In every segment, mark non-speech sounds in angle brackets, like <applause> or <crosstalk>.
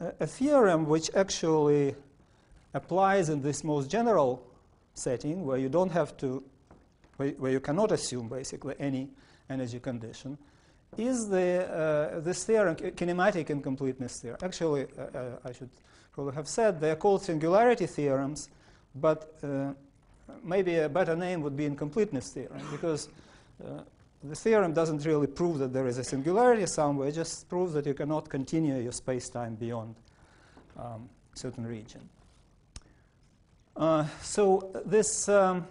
a, theorem which actually applies in this most general setting where you don't have to, where, where you cannot assume basically any energy condition, is the, uh, this theorem, kinematic incompleteness theorem. Actually, uh, uh, I should probably have said they are called singularity theorems, but uh, maybe a better name would be incompleteness theorem because uh, the theorem doesn't really prove that there is a singularity somewhere, it just proves that you cannot continue your space-time beyond um, certain region. Uh, so this um,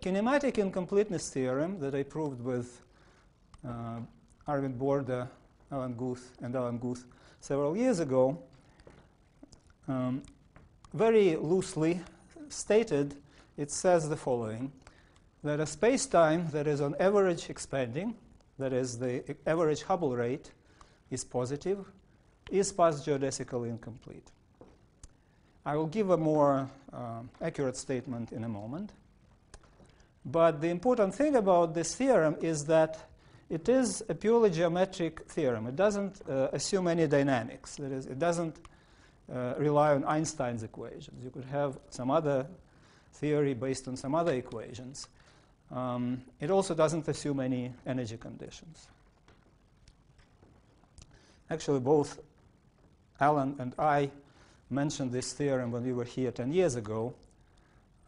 kinematic incompleteness theorem that I proved with uh, Borde, Alan Guth, and Alan Guth several years ago, um, very loosely stated, it says the following that a space-time that is on average expanding, that is the average Hubble rate, is positive, is past-geodesically incomplete. I will give a more uh, accurate statement in a moment. But the important thing about this theorem is that it is a purely geometric theorem. It doesn't uh, assume any dynamics. That is, it doesn't uh, rely on Einstein's equations. You could have some other theory based on some other equations. Um, it also doesn't assume any energy conditions. Actually, both Alan and I mentioned this theorem when we were here 10 years ago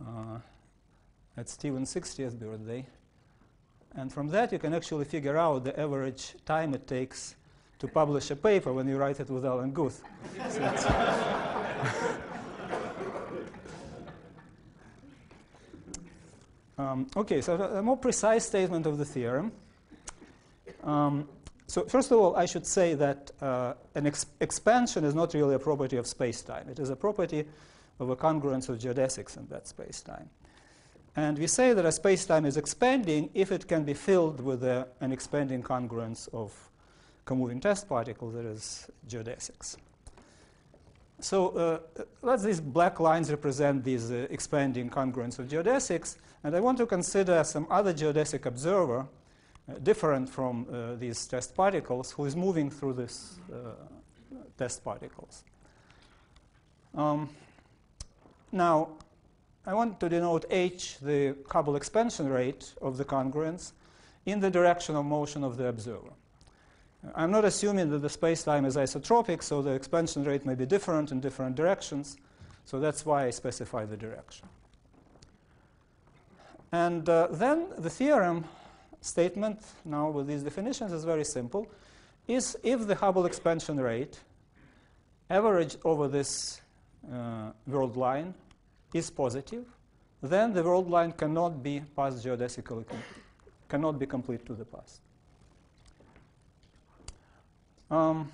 uh, at Stephen's 60th birthday. And from that, you can actually figure out the average time it takes to publish a paper when you write it with Alan Guth. <laughs> um, okay, so a more precise statement of the theorem. Um, so first of all, I should say that uh, an ex expansion is not really a property of space-time. It is a property of a congruence of geodesics in that space-time. And we say that a space-time is expanding if it can be filled with a, an expanding congruence of comoving test particles, that is geodesics. So uh, let these black lines represent these uh, expanding congruence of geodesics. And I want to consider some other geodesic observer uh, different from uh, these test particles who is moving through these uh, test particles. Um, now, I want to denote h, the Hubble expansion rate of the congruence, in the direction of motion of the observer. I'm not assuming that the space-time is isotropic, so the expansion rate may be different in different directions. So that's why I specify the direction. And uh, then the theorem statement, now with these definitions, is very simple. Is if the Hubble expansion rate averaged over this uh, world line is positive, then the world line cannot be past geodesically complete, cannot be complete to the past. Um,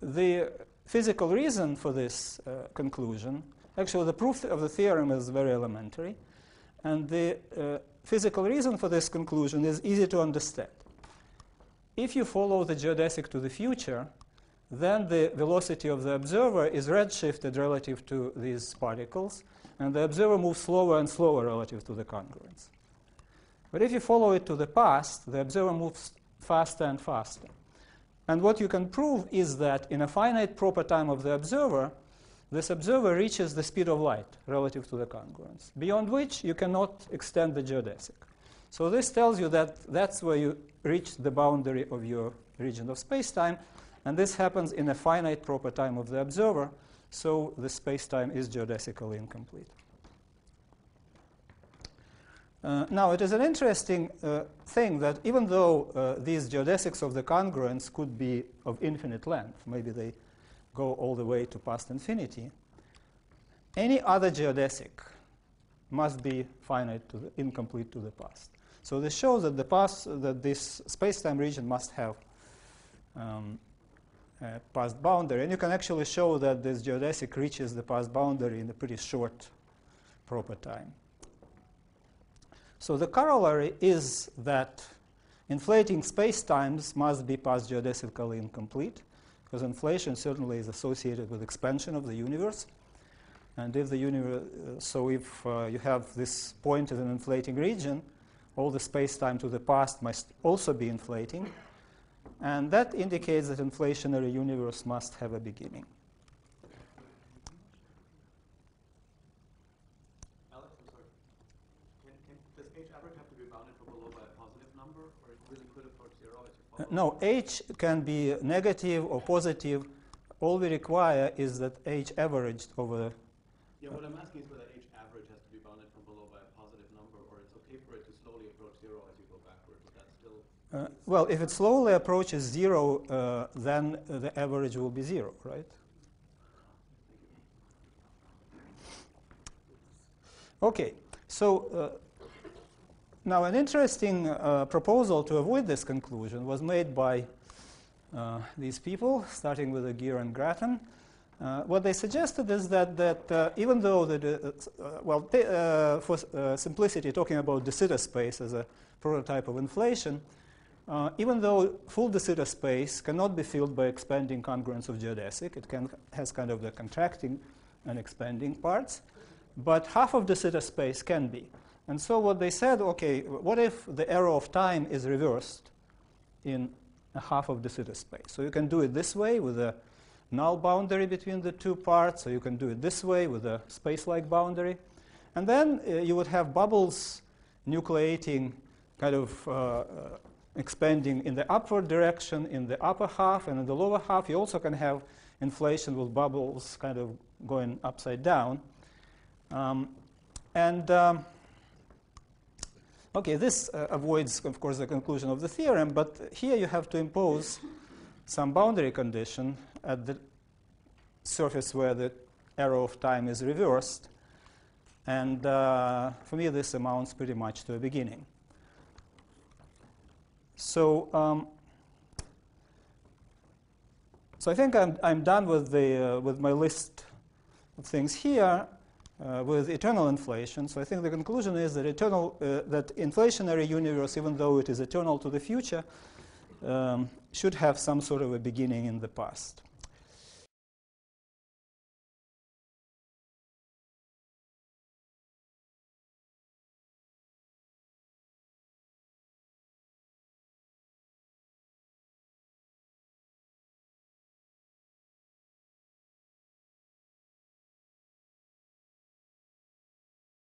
the physical reason for this uh, conclusion, actually, the proof of the theorem is very elementary, and the uh, physical reason for this conclusion is easy to understand. If you follow the geodesic to the future, then the velocity of the observer is redshifted relative to these particles, and the observer moves slower and slower relative to the congruence. But if you follow it to the past, the observer moves faster and faster. And what you can prove is that in a finite proper time of the observer, this observer reaches the speed of light relative to the congruence, beyond which you cannot extend the geodesic. So this tells you that that's where you reach the boundary of your region of spacetime, and this happens in a finite proper time of the observer, so the space-time is geodesically incomplete. Uh, now, it is an interesting uh, thing that even though uh, these geodesics of the congruence could be of infinite length, maybe they go all the way to past infinity, any other geodesic must be finite to the, incomplete to the past. So this shows that the past, that this space-time region must have um, uh, past boundary. And you can actually show that this geodesic reaches the past boundary in a pretty short proper time. So the corollary is that inflating space-times must be past geodesically incomplete, because inflation certainly is associated with expansion of the universe. And if the universe, so if uh, you have this point in an inflating region, all the space-time to the past must also be inflating. And that indicates that inflationary universe must have a beginning. H average have to be bounded from below by a positive number, or it really could approach zero as you Uh, no, h can be negative or positive. All we require is that h averaged over. Yeah, what I'm asking is whether H average has to be bounded from below by a positive number, or it's okay for it to slowly approach zero as you go backward, but that's still. Uh, well, if it slowly approaches zero, uh, then the average will be zero, right? Okay, so uh, now an interesting uh, proposal to avoid this conclusion was made by uh, these people, starting with Aguirre and Gratton. Uh, what they suggested is that, that uh, even though, the, uh, well, uh, for uh, simplicity, talking about de Sitter space as a prototype of inflation, even though full de Sitter space cannot be filled by expanding congruence of geodesic, it can, has kind of the contracting and expanding parts, but half of de Sitter space can be. And so what they said, okay, what if the arrow of time is reversed in a half of de Sitter space? So you can do it this way with a null boundary between the two parts, or you can do it this way with a space-like boundary. And then uh, you would have bubbles nucleating, kind of uh, uh, expanding in the upward direction in the upper half, and in the lower half you also can have inflation with bubbles kind of going upside down. Um, and um, okay, this uh, avoids, of course, the conclusion of the theorem, but here you have to impose some boundary condition at the surface where the arrow of time is reversed. And uh, for me, this amounts pretty much to a beginning. So, um, so I think I'm, I'm done with, the, uh, with my list of things here uh, with eternal inflation. So I think the conclusion is that eternal, uh, that inflationary universe, even though it is eternal to the future, um, should have some sort of a beginning in the past.